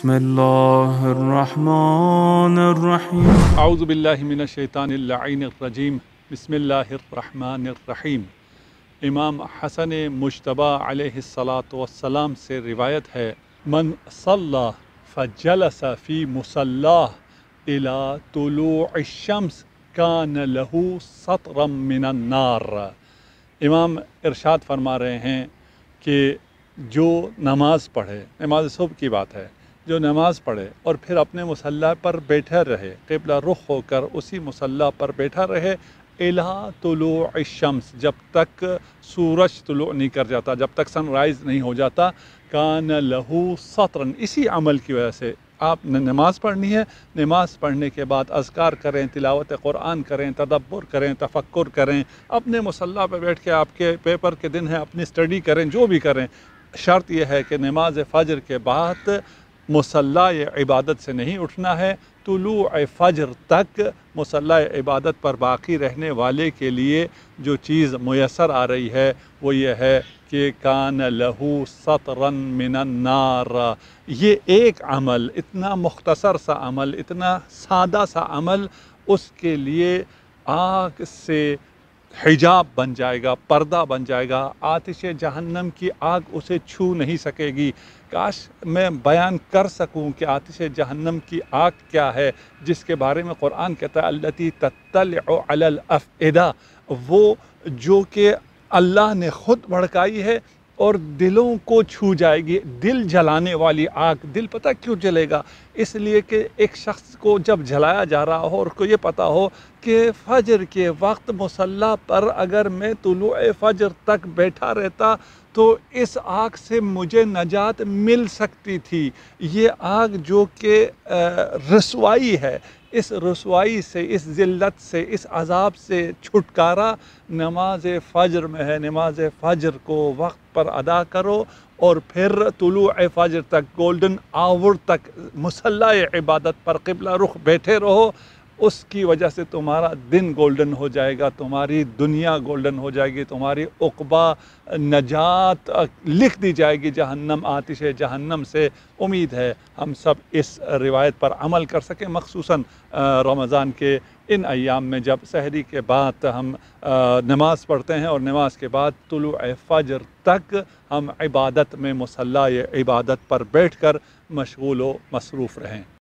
بسم الله الرحمن الرحيم اعوذ باللہ من الشیطان اللعین الرجیم۔ بسم اللہ الرحمن الرحیم۔ امام حسن مشتبہ علیہ الصلاۃ والسلام سے روایت ہے، من صلی فجلس فی مصلاح الى طلوع الشمس کان له سطرا من النار. امام ارشاد فرما رہے ہیں کہ جو نماز پڑھے، نماز صبح کی بات ہے جو نماز پڑھے اور پھر اپنے مسلح پر بیٹھا رہے، قبلہ رخ ہو کر اسی مسلح پر بیٹھا رہے، الہ طلوع الشمس، جب تک سورج طلوع نہیں کر جاتا، جب تک سن رائز نہیں ہو جاتا، کان لہو سطرن، اسی عمل کی وجہ سے آپ نے نماز پڑھنی ہے۔ نماز پڑھنے کے بعد اذکار کریں، تلاوت قرآن کریں، تدبر کریں، تفکر کریں، اپنے مسلح پہ بیٹھ کے آپ کے پیپر کے دن ہیں، اپنی اسٹڈی کریں، جو بھی کریں۔ شرط یہ ہے کہ نماز فجر کے بعد مسلح عبادت سے نہیں اٹھنا ہے، طلوع فجر تک مسلح عبادت پر باقی رہنے والے کے لیے جو چیز میسر آ رہی ہے، وہ یہ ہے کہ کان لہو سطرن من النار۔ یہ ایک عمل، اتنا مختصر سا عمل، اتنا سادہ سا عمل، اس کے لیے آگ سے حجاب بن جائے گا، پردہ بن جائے گا، آتش جہنم کی آگ اسے چھو نہیں سکے گی۔ کاش میں بیان کر سکوں کہ آتش جہنم کی آگ کیا ہے، جس کے بارے میں قرآن کہتا ہے، التی تطلع علی الافئدہ۔ وہ جو کہ اللہ نے خود بھڑکائی ہے اور دلوں کو چھو جائے گی، دل جلانے والی آگ۔ دل پتہ کیوں جلے گا؟ اس لیے کہ ایک شخص کو جب جلایا جا رہا ہو اور کو یہ پتہ ہو کہ فجر کے وقت مسلح پر اگر میں طلوع فجر تک بیٹھا رہتا تو اس آگ سے مجھے نجات مل سکتی تھی۔ یہ آگ جو کہ رسوائی ہے، اس رسوائی سے، اس ذلت سے، اس عذاب سے چھٹکارا نماز فجر میں ہے۔ نماز فجر کو وقت پر ادا کرو اور پھر طلوع فجر تک گولڈن آور تک مسلح عبادت پر قبلہ رخ بیٹھے رہو۔ اس کی وجہ سے تمہارا دن گولڈن ہو جائے گا، تمہاری دنیا گولڈن ہو جائے گی، تمہاری عقبہ نجات لکھ دی جائے گی۔ جہنم آتش جہنم سے امید ہے۔ ہم سب اس روایت پر عمل کر سکیں۔ مخصوصاً رمضان کے ان ایام میں جب سحری کے بعد ہم نماز پڑھتے ہیں اور نماز کے بعد طلوع فجر تک ہم عبادت میں مسلح عبادت پر بیٹھ کر مشغول و مصروف رہیں۔